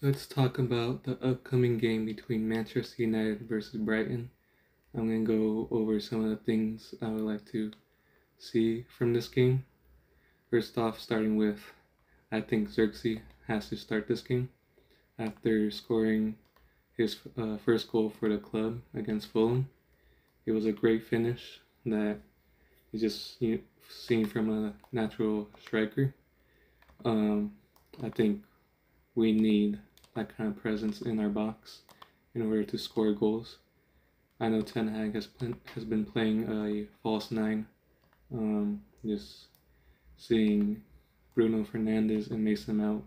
Let's talk about the upcoming game between Manchester United versus Brighton. I'm going to go over some of the things I would like to see from this game. First off, starting with I think Zirkzee has to start this game after scoring his uh, first goal for the club against Fulham. It was a great finish that is just you know, seen from a natural striker. Um, I think we need that kind of presence in our box in order to score goals. I know Ten Hag has has been playing a false nine, um, just seeing Bruno Fernandes and Mason Mount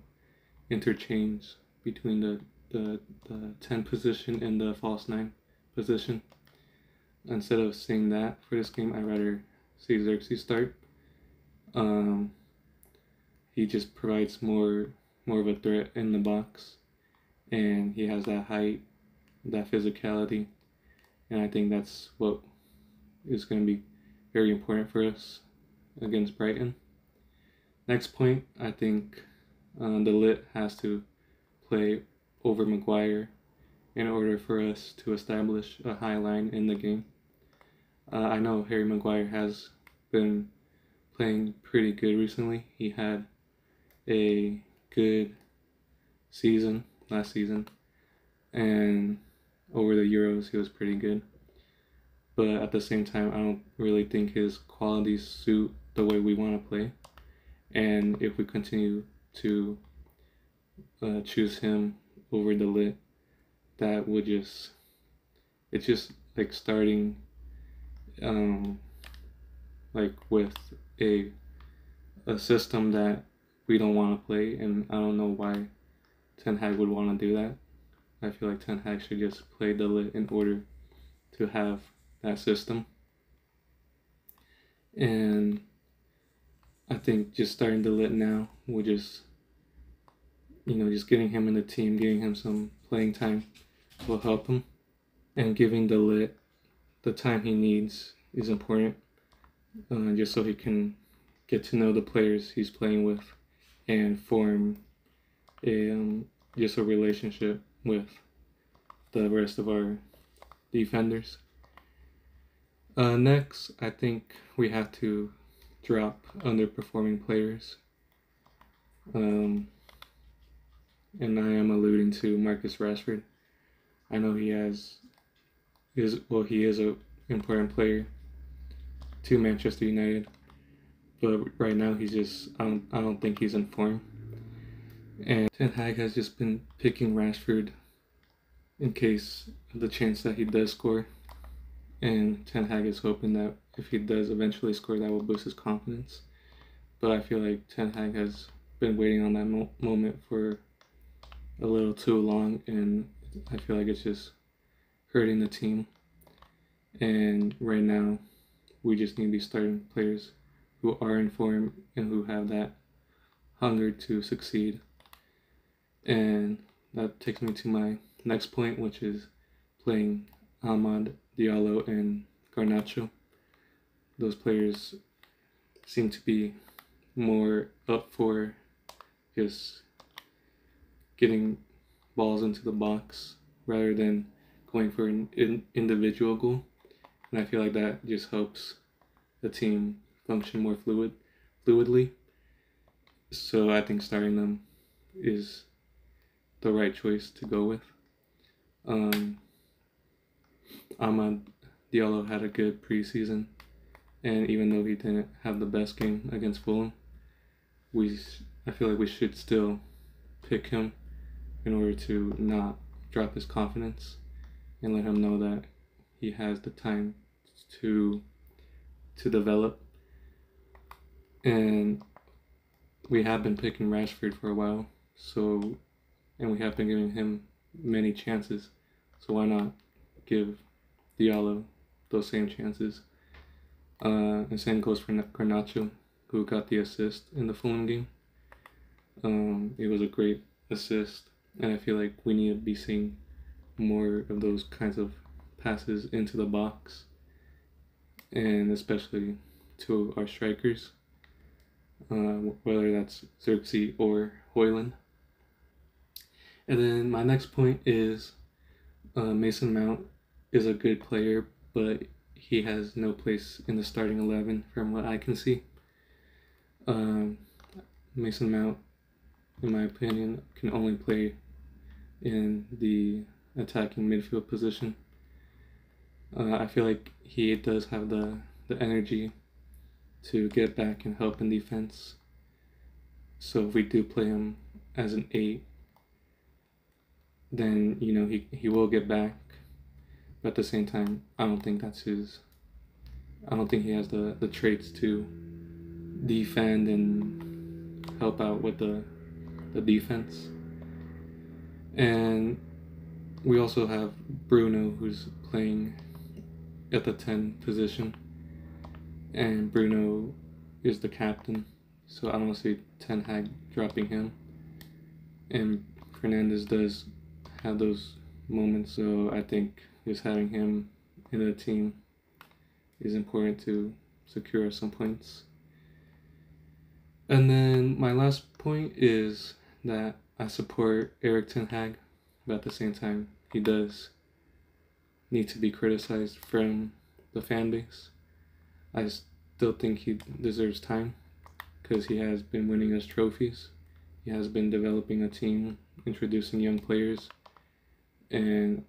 interchange between the, the, the 10 position and the false 9 position. Instead of seeing that for this game, I'd rather see Zirkzee start. Um, he just provides more more of a threat in the box, and he has that height, that physicality, and I think that's what is going to be very important for us against Brighton. Next point, I think uh, De Ligt has to play over Maguire in order for us to establish a high line in the game. Uh, I know Harry Maguire has been playing pretty good recently. He had a good season last season, and over the Euros he was pretty good. But at the same time, I don't really think his qualities suit the way we want to play. And if we continue to uh, choose him over De Ligt, that would just it's just like starting um like with a a system that we don't want to play and I don't know why Ten Hag would want to do that. I feel like Ten Hag should just play De Ligt in order to have that system. And I think just starting De Ligt now will just you know, just getting him in the team, getting him some playing time will help him. And giving De Ligt the time he needs is important, uh, just so he can get to know the players he's playing with and form a, um, just a relationship with the rest of our defenders. Uh, next, I think we have to drop underperforming players. Um, and I am alluding to Marcus Rashford. I know he has is well he is a important player to Manchester United, but right now he's just I don't I don't think he's in form. And Ten Hag has just been picking Rashford in case of the chance that he does score. And Ten Hag is hoping that if he does eventually score, that will boost his confidence. But I feel like Ten Hag has been waiting on that mo- moment for a little too long, and I feel like it's just hurting the team. And right now, we just need these starting players who are in form and who have that hunger to succeed. And that takes me to my next point, which is playing Amad Diallo and Garnacho. Those players seem to be more up for just getting balls into the box rather than going for an in, individual goal. And I feel like that just helps the team function more fluid, fluidly. So I think starting them is the right choice to go with. Um, Amad Diallo had a good preseason, and even though he didn't have the best game against Fulham, we I feel like we should still pick him in order to not drop his confidence and let him know that he has the time to to develop and we have been picking Rashford for a while so and we have been giving him many chances. So why not give Diallo those same chances? Uh, and same goes for Garnacho who got the assist in the Fulham game. Um, it was a great assist and I feel like we need to be seeing more of those kinds of passes into the box, and especially to our strikers, uh, whether that's Zirkzee or Højlund. And then my next point is uh, Mason Mount is a good player, but he has no place in the starting 11 from what I can see. Um, Mason Mount, in my opinion, can only play in the attacking midfield position. Uh, I feel like he does have the, the energy to get back and help in defense. So if we do play him as an 8, then, you know, he, he will get back. But at the same time, I don't think that's his. I don't think he has the, the traits to defend and help out with the, the defense. And we also have Bruno who's playing at the 10 position. And Bruno is the captain. So I don't see Ten Hag dropping him. And Fernandes does have those moments, so I think just having him in the team is important to secure some points. And then my last point is that I support Erik Ten Hag, but at the same time, he does need to be criticized from the fan base. I still think he deserves time because he has been winning us trophies. He has been developing a team, introducing young players, and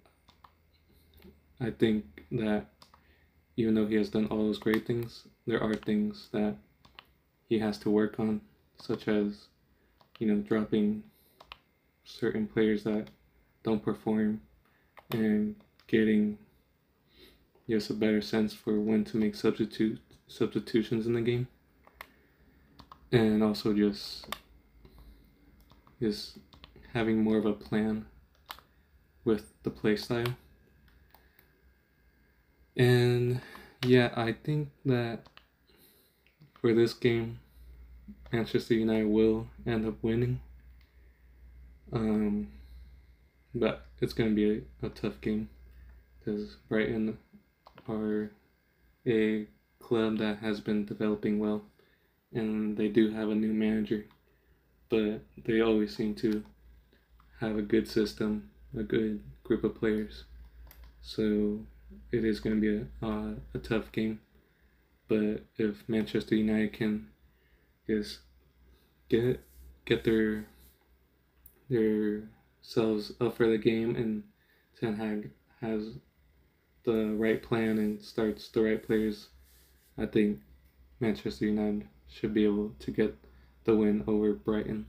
I think that even though he has done all those great things, there are things that he has to work on, such as, you know, dropping certain players that don't perform and getting just a better sense for when to make substitute substitutions in the game. And also just just having more of a plan with the playstyle and yeah I think that for this game Manchester United will end up winning. Um, but it's going to be a, a tough game because Brighton are a club that has been developing well and they do have a new manager. But they always seem to have a good system a good group of players so it is going to be a, uh, a tough game but if manchester united can just get get their their selves up for the game and Ten Hag has the right plan and starts the right players, I think Manchester United should be able to get the win over Brighton.